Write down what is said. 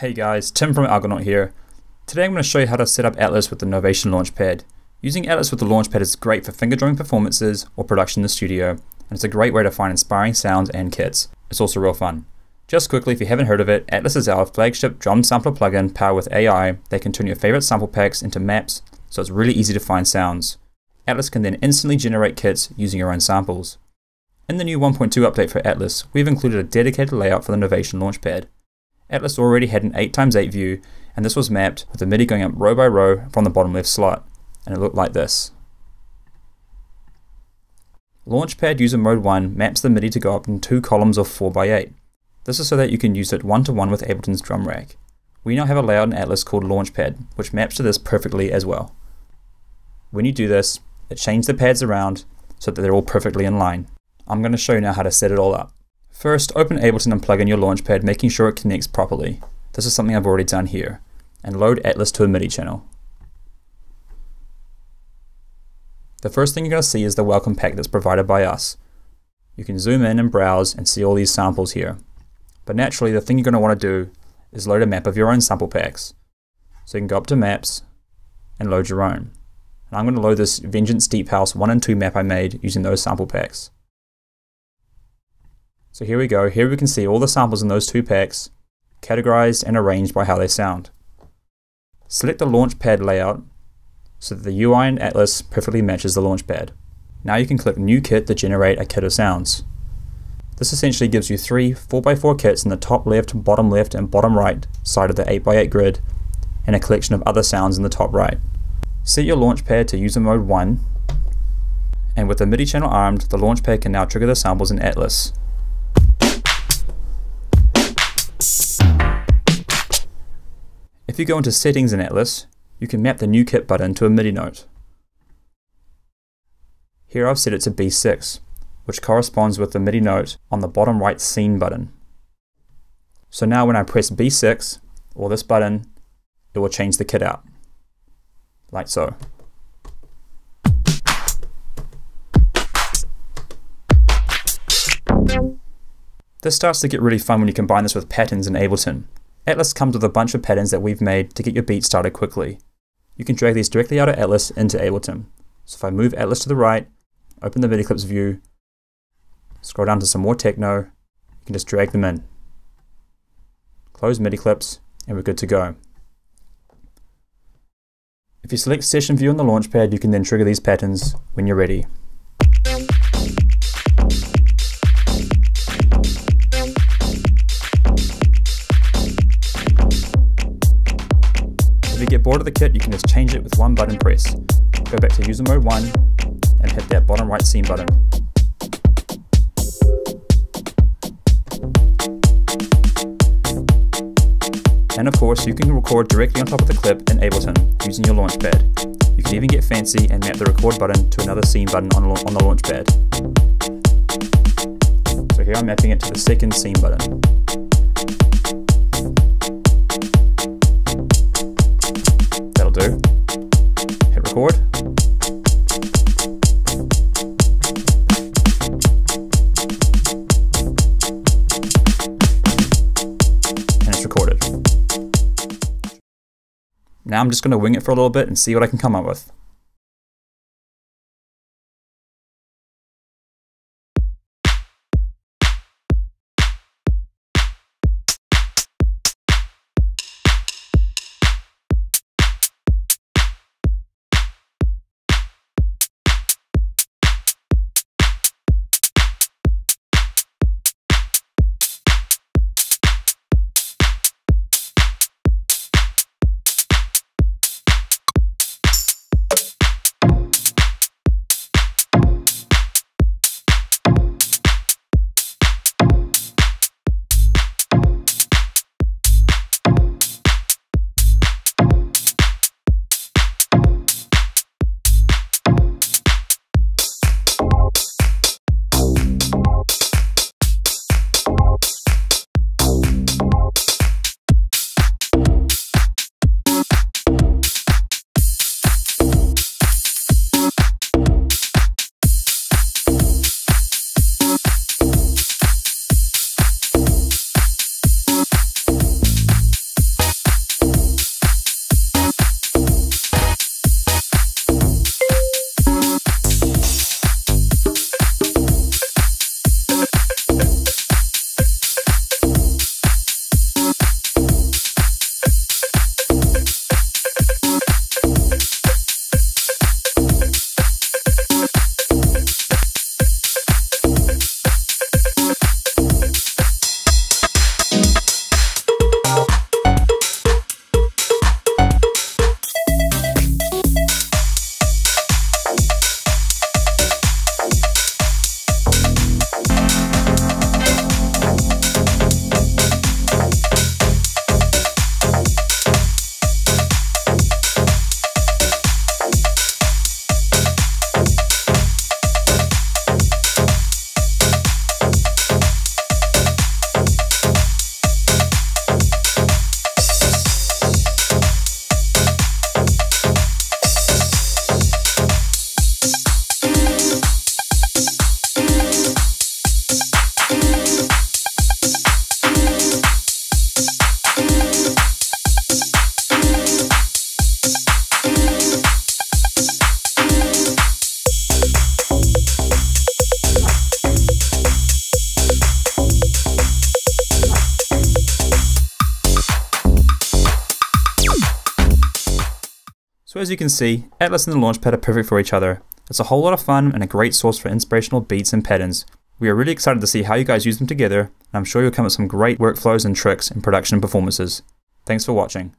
Hey guys, Tim from Algonaut here. Today I'm going to show you how to set up Atlas with the Novation Launchpad. Using Atlas with the Launchpad is great for finger drumming performances or production in the studio, and it's a great way to find inspiring sounds and kits. It's also real fun. Just quickly, if you haven't heard of it, Atlas is our flagship drum sampler plugin powered with AI that can turn your favorite sample packs into maps, so it's really easy to find sounds. Atlas can then instantly generate kits using your own samples. In the new 1.2 update for Atlas, we've included a dedicated layout for the Novation Launchpad. Atlas already had an 8x8 view, and this was mapped with the MIDI going up row by row from the bottom left slot, and it looked like this. Launchpad User Mode 1 maps the MIDI to go up in two columns of 4x8. This is so that you can use it one-to-one -one with Ableton's drum rack. We now have a layout in Atlas called Launchpad, which maps to this perfectly as well. When you do this, it changes the pads around so that they're all perfectly in line. I'm going to show you now how to set it all up. First, open Ableton and plug in your Launchpad, making sure it connects properly. This is something I've already done here. And load Atlas to a MIDI channel. The first thing you're going to see is the welcome pack that's provided by us. You can zoom in and browse and see all these samples here. But naturally, the thing you're going to want to do is load a map of your own sample packs. So you can go up to Maps and load your own. And I'm going to load this Vengeance Deep House 1 and 2 map I made using those sample packs. So here we go. Here we can see all the samples in those two packs, categorized and arranged by how they sound. Select the Launchpad layout so that the UI in Atlas perfectly matches the Launchpad. Now you can click New Kit to generate a kit of sounds. This essentially gives you three 4x4 kits in the top left, bottom left, and bottom right side of the 8x8 grid, and a collection of other sounds in the top right. Set your Launchpad to user mode 1, and with the MIDI channel armed, the Launchpad can now trigger the samples in Atlas. If you go into Settings in Atlas, you can map the New Kit button to a MIDI note. Here I've set it to B6, which corresponds with the MIDI note on the bottom right Scene button. So now when I press B6, or this button, it will change the kit out, like so. This starts to get really fun when you combine this with patterns in Ableton. Atlas comes with a bunch of patterns that we've made to get your beat started quickly. You can drag these directly out of Atlas into Ableton. So if I move Atlas to the right, open the MIDI clips view, scroll down to some more techno, you can just drag them in. Close MIDI clips, and we're good to go. If you select Session View on the Launchpad, you can then trigger these patterns when you're ready. If you get bored of the kit, you can just change it with one button press. Go back to user mode 1 and hit that bottom right scene button. And of course, you can record directly on top of the clip in Ableton using your Launchpad. You can even get fancy and map the record button to another scene button on, the Launchpad. So here I'm mapping it to the second scene button. Record. And it's recorded. Now I'm just going to wing it for a little bit and see what I can come up with. So as you can see, Atlas and the Launchpad are perfect for each other. It's a whole lot of fun and a great source for inspirational beats and patterns, we are really excited to see how you guys use them together, and I'm sure you'll come up with some great workflows and tricks in production performances. Thanks for watching.